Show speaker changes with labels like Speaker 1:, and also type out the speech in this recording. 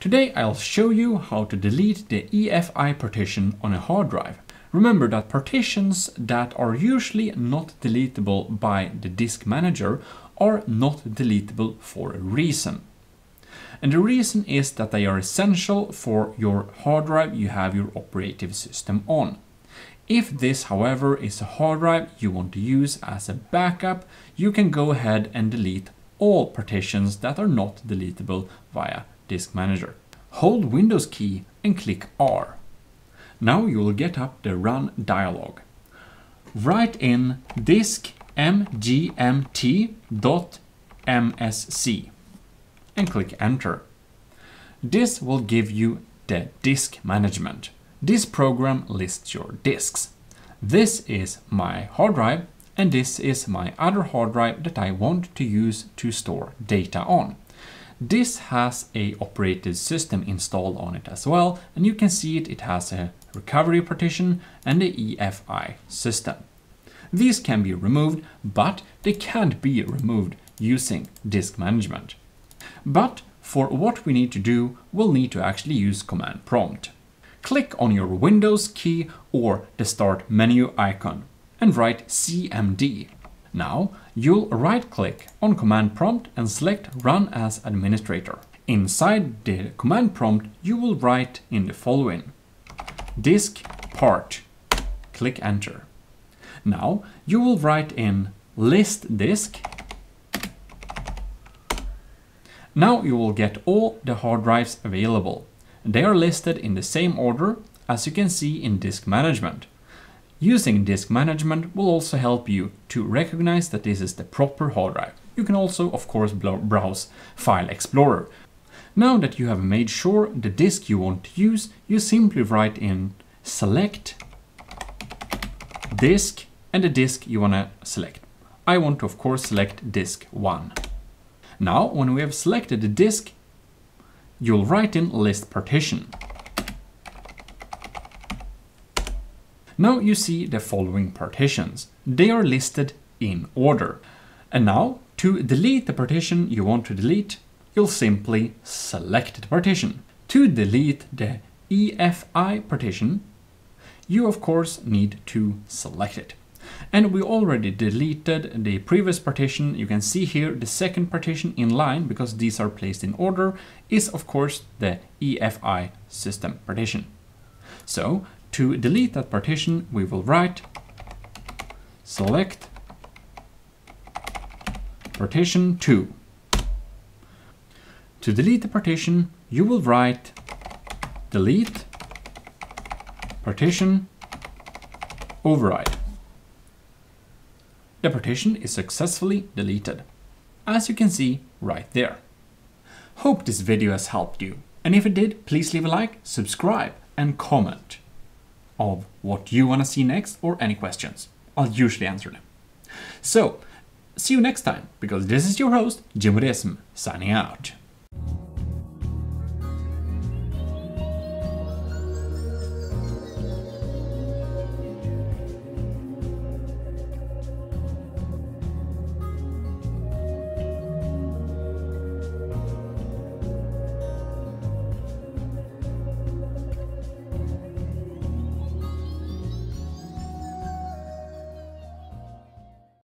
Speaker 1: Today I'll show you how to delete the EFI partition on a hard drive. Remember that partitions that are usually not deletable by the disk manager are not deletable for a reason. And the reason is that they are essential for your hard drive you have your operative system on. If this, however, is a hard drive you want to use as a backup, you can go ahead and delete all partitions that are not deletable via Disk Manager. Hold Windows key and click R. Now you will get up the Run dialog. Write in disk mgmt.msc and click enter. This will give you the disk management. This program lists your disks. This is my hard drive and this is my other hard drive that I want to use to store data on. This has a operating system installed on it as well and you can see it, it has a recovery partition and the EFI system. These can be removed, but they can't be removed using disk management. But for what we need to do, we'll need to actually use command prompt. Click on your Windows key or the start menu icon and write CMD. Now you'll right click on command prompt and select run as administrator. Inside the command prompt you will write in the following. Disk part. Click enter. Now you will write in list disk. Now you will get all the hard drives available. They are listed in the same order as you can see in disk management. Using disk management will also help you to recognize that this is the proper hard drive. You can also, of course, browse File Explorer. Now that you have made sure the disk you want to use, you simply write in select disk and the disk you want to select. I want to of course select disk 1. Now when we have selected the disk, you'll write in list partition. Now you see the following partitions. They are listed in order. And now to delete the partition you want to delete, you'll simply select the partition. To delete the EFI partition, you of course need to select it. And we already deleted the previous partition. You can see here the second partition in line because these are placed in order is of course the EFI system partition. So to delete that partition, we will write select partition 2. To delete the partition, you will write delete partition override. The partition is successfully deleted, as you can see right there. Hope this video has helped you, and if it did, please leave a like, subscribe, and comment of what you want to see next or any questions. I'll usually answer them. So, see you next time, because this is your host, Jim Resm, signing out.